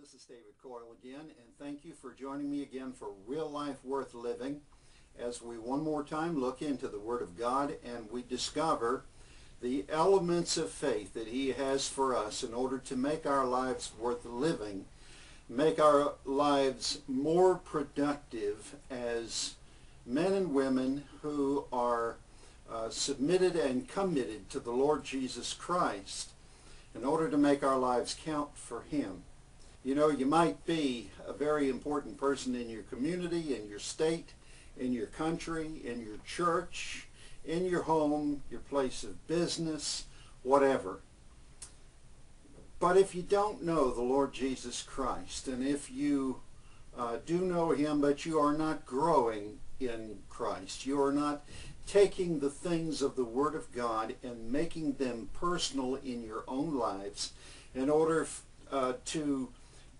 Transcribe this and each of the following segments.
this is David Coyle again, and thank you for joining me again for Real Life Worth Living as we one more time look into the Word of God and we discover the elements of faith that He has for us in order to make our lives worth living, make our lives more productive as men and women who are uh, submitted and committed to the Lord Jesus Christ in order to make our lives count for Him. You know, you might be a very important person in your community, in your state, in your country, in your church, in your home, your place of business, whatever. But if you don't know the Lord Jesus Christ, and if you uh, do know Him, but you are not growing in Christ, you are not taking the things of the Word of God and making them personal in your own lives in order uh, to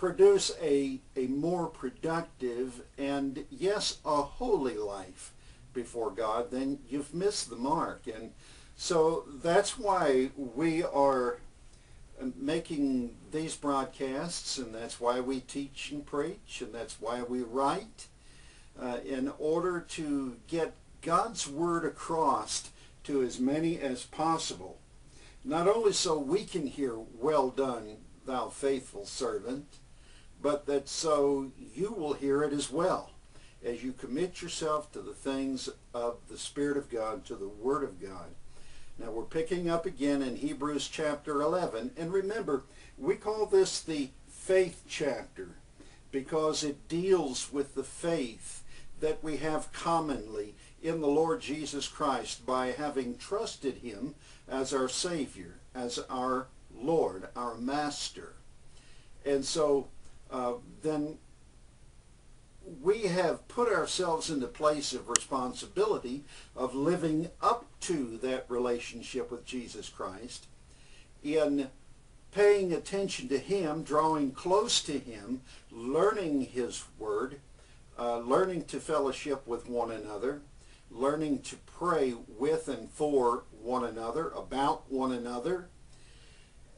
produce a, a more productive and, yes, a holy life before God, then you've missed the mark. And so that's why we are making these broadcasts, and that's why we teach and preach, and that's why we write, uh, in order to get God's Word across to as many as possible. Not only so we can hear, well done, thou faithful servant, but that so you will hear it as well as you commit yourself to the things of the Spirit of God, to the Word of God. Now we're picking up again in Hebrews chapter 11. And remember, we call this the faith chapter because it deals with the faith that we have commonly in the Lord Jesus Christ by having trusted him as our Savior, as our Lord, our Master. And so uh, then we have put ourselves in the place of responsibility of living up to that relationship with Jesus Christ in paying attention to Him, drawing close to Him, learning His Word, uh, learning to fellowship with one another, learning to pray with and for one another, about one another,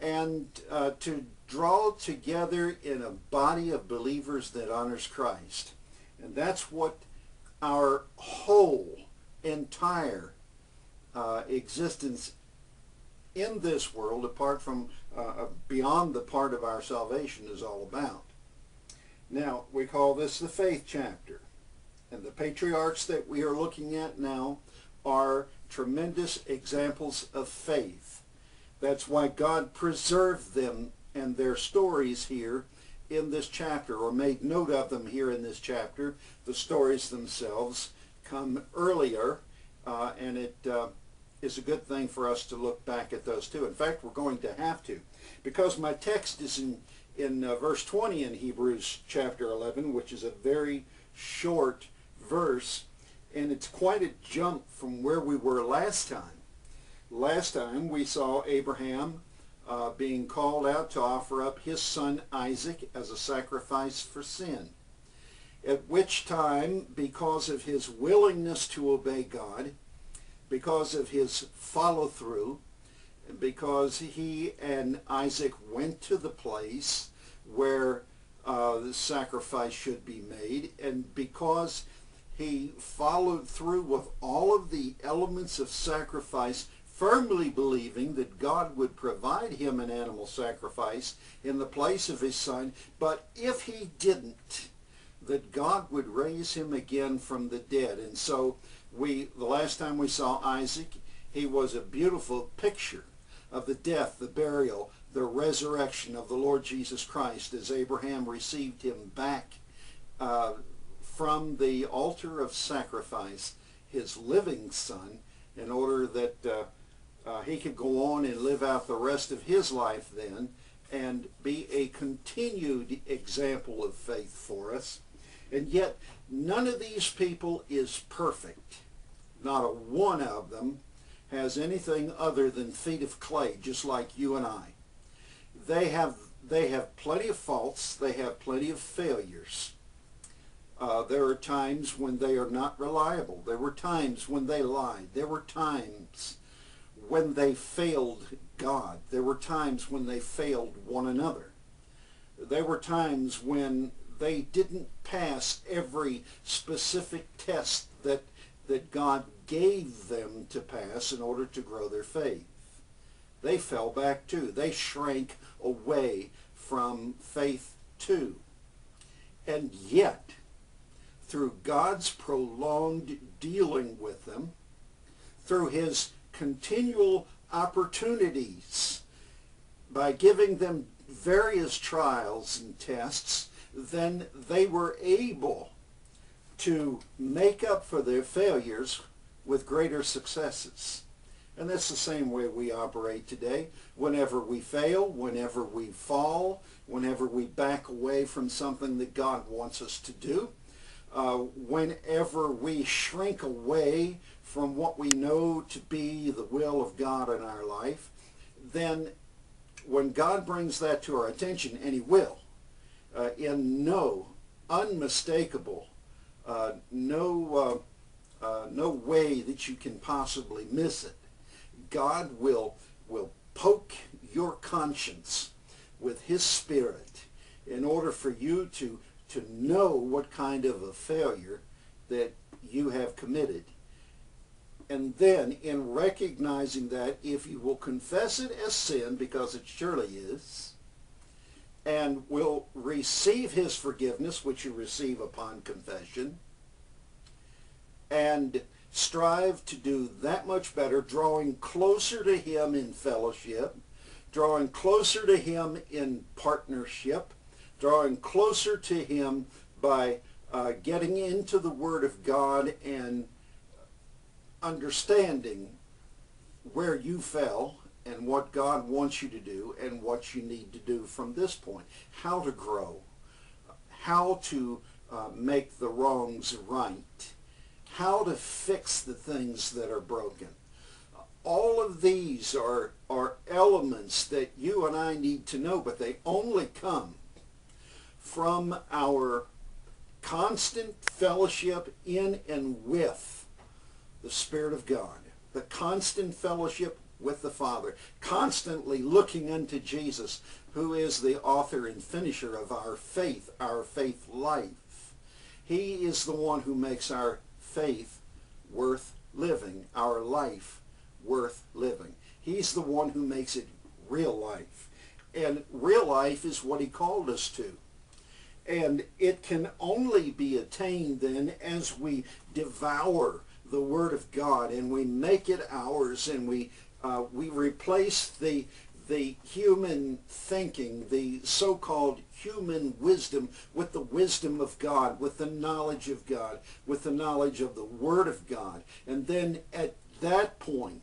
and uh, to draw together in a body of believers that honors Christ. And that's what our whole, entire uh, existence in this world, apart from, uh, uh, beyond the part of our salvation, is all about. Now, we call this the faith chapter. And the patriarchs that we are looking at now are tremendous examples of faith. That's why God preserved them and their stories here in this chapter, or made note of them here in this chapter. The stories themselves come earlier, uh, and it uh, is a good thing for us to look back at those too. In fact, we're going to have to, because my text is in, in uh, verse 20 in Hebrews chapter 11, which is a very short verse, and it's quite a jump from where we were last time. Last time we saw Abraham uh, being called out to offer up his son Isaac as a sacrifice for sin. At which time, because of his willingness to obey God, because of his follow-through, because he and Isaac went to the place where uh, the sacrifice should be made, and because he followed through with all of the elements of sacrifice firmly believing that God would provide him an animal sacrifice in the place of his son, but if he didn't, that God would raise him again from the dead. And so we, the last time we saw Isaac, he was a beautiful picture of the death, the burial, the resurrection of the Lord Jesus Christ as Abraham received him back uh, from the altar of sacrifice, his living son, in order that uh, uh, he could go on and live out the rest of his life then and be a continued example of faith for us. And yet, none of these people is perfect. Not a one of them has anything other than feet of clay, just like you and I. They have, they have plenty of faults. They have plenty of failures. Uh, there are times when they are not reliable. There were times when they lied. There were times when they failed God. There were times when they failed one another. There were times when they didn't pass every specific test that, that God gave them to pass in order to grow their faith. They fell back too. They shrank away from faith too. And yet, through God's prolonged dealing with them, through his continual opportunities, by giving them various trials and tests, then they were able to make up for their failures with greater successes. And that's the same way we operate today. Whenever we fail, whenever we fall, whenever we back away from something that God wants us to do, uh, whenever we shrink away from what we know to be the will of God in our life, then when God brings that to our attention, and he will, uh, in no unmistakable, uh, no, uh, uh, no way that you can possibly miss it, God will, will poke your conscience with his spirit in order for you to, to know what kind of a failure that you have committed. And then in recognizing that, if you will confess it as sin, because it surely is, and will receive his forgiveness, which you receive upon confession, and strive to do that much better, drawing closer to him in fellowship, drawing closer to him in partnership, drawing closer to him by uh, getting into the Word of God and understanding where you fell and what God wants you to do and what you need to do from this point. How to grow, how to uh, make the wrongs right, how to fix the things that are broken. All of these are, are elements that you and I need to know, but they only come from our constant fellowship in and with the Spirit of God, the constant fellowship with the Father, constantly looking unto Jesus, who is the author and finisher of our faith, our faith life. He is the one who makes our faith worth living, our life worth living. He's the one who makes it real life. And real life is what he called us to. And it can only be attained then as we devour the Word of God and we make it ours and we uh, we replace the the human thinking, the so-called human wisdom with the wisdom of God, with the knowledge of God, with the knowledge of the Word of God. And then at that point,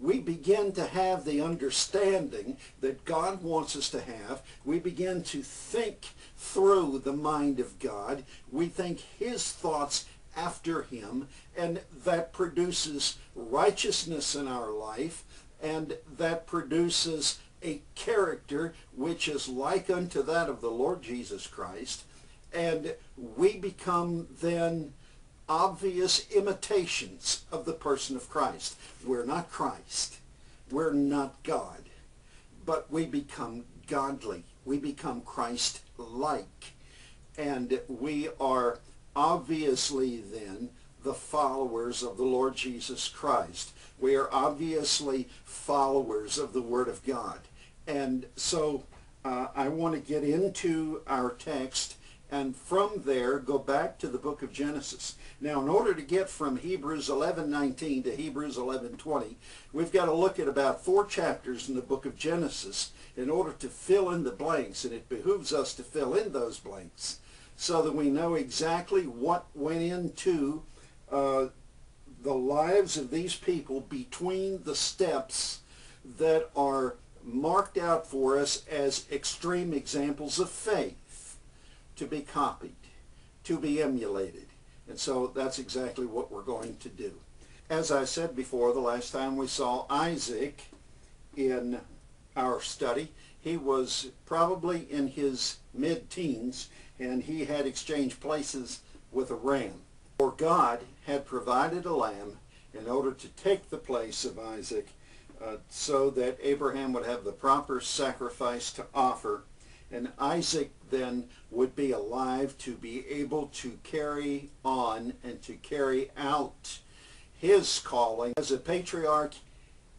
we begin to have the understanding that God wants us to have. We begin to think through the mind of God. We think his thoughts after him, and that produces righteousness in our life, and that produces a character which is like unto that of the Lord Jesus Christ, and we become then obvious imitations of the person of Christ. We're not Christ. We're not God. But we become godly. We become Christ-like. And we are obviously then the followers of the Lord Jesus Christ. We are obviously followers of the Word of God. And so uh, I want to get into our text and from there go back to the book of Genesis. Now, in order to get from Hebrews 11:19 to Hebrews 11:20, we've got to look at about four chapters in the book of Genesis in order to fill in the blanks, and it behooves us to fill in those blanks so that we know exactly what went into uh, the lives of these people between the steps that are marked out for us as extreme examples of faith to be copied, to be emulated. And so that's exactly what we're going to do. As I said before, the last time we saw Isaac in our study, he was probably in his mid-teens and he had exchanged places with a ram. For God had provided a lamb in order to take the place of Isaac uh, so that Abraham would have the proper sacrifice to offer And Isaac then would be alive to be able to carry on and to carry out his calling as a patriarch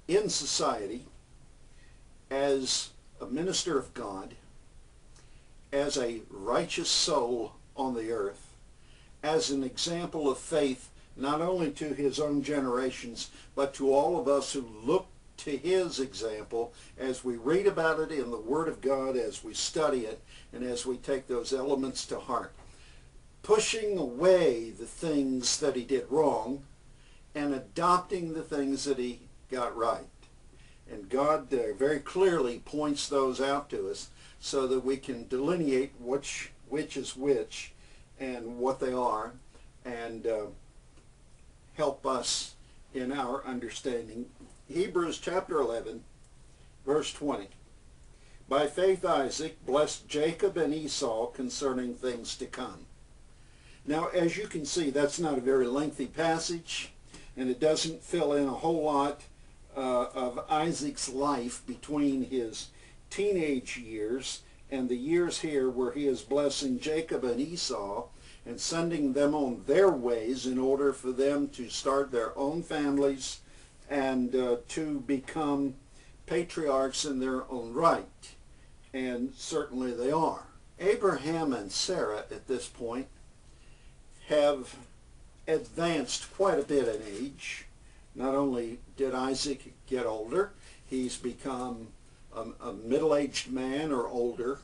in society, as a minister of God, as a righteous soul on the earth, as an example of faith not only to his own generations, but to all of us who look to his example as we read about it in the Word of God, as we study it, and as we take those elements to heart. Pushing away the things that he did wrong and adopting the things that he got right. And God uh, very clearly points those out to us so that we can delineate which, which is which and what they are and uh, help us in our understanding. Hebrews chapter 11, verse 20. By faith Isaac blessed Jacob and Esau concerning things to come. Now, as you can see, that's not a very lengthy passage, and it doesn't fill in a whole lot uh, of Isaac's life between his teenage years and the years here where he is blessing Jacob and Esau and sending them on their ways in order for them to start their own families and uh, to become patriarchs in their own right. And certainly they are. Abraham and Sarah at this point have advanced quite a bit in age. Not only did Isaac get older, he's become a, a middle-aged man or older.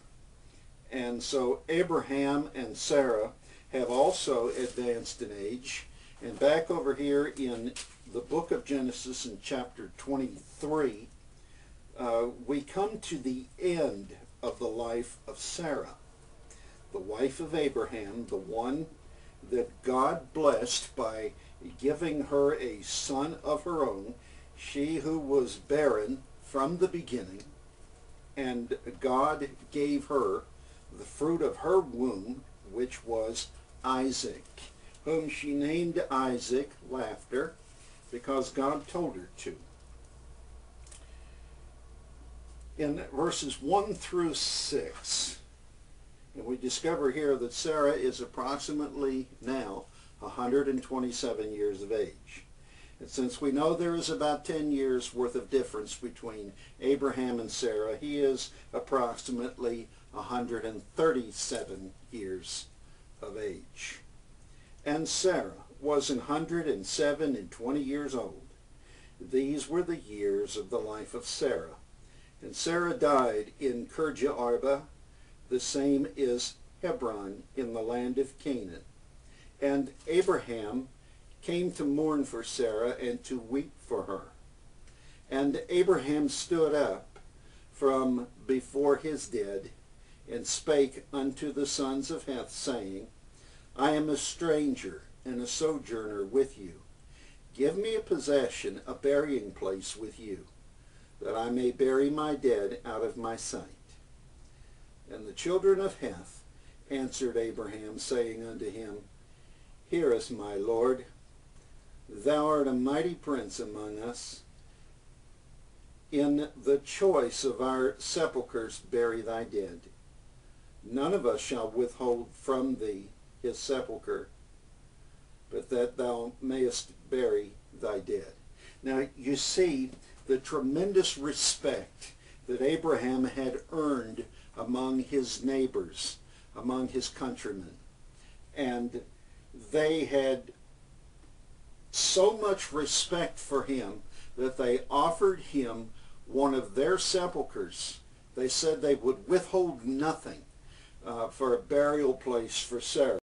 And so Abraham and Sarah have also advanced in age. And back over here in the book of Genesis in chapter 23, uh, we come to the end of the life of Sarah, the wife of Abraham, the one that God blessed by giving her a son of her own, she who was barren from the beginning, and God gave her the fruit of her womb, which was Isaac, whom she named Isaac, laughter, because God told her to. In verses 1 through 6, and we discover here that Sarah is approximately now 127 years of age. Since we know there is about 10 years worth of difference between Abraham and Sarah, he is approximately 137 years of age. And Sarah was an hundred and seven and twenty years old. These were the years of the life of Sarah. And Sarah died in Kirja Arba. The same is Hebron in the land of Canaan. And Abraham came to mourn for Sarah and to weep for her. And Abraham stood up from before his dead and spake unto the sons of Heth, saying, I am a stranger and a sojourner with you. Give me a possession, a burying place with you, that I may bury my dead out of my sight. And the children of Heth answered Abraham, saying unto him, Hear us, my Lord. Thou art a mighty prince among us. In the choice of our sepulchres bury thy dead. None of us shall withhold from thee his sepulchre, but that thou mayest bury thy dead. Now you see the tremendous respect that Abraham had earned among his neighbors, among his countrymen. And they had so much respect for him that they offered him one of their sepulchres. They said they would withhold nothing uh, for a burial place for Sarah.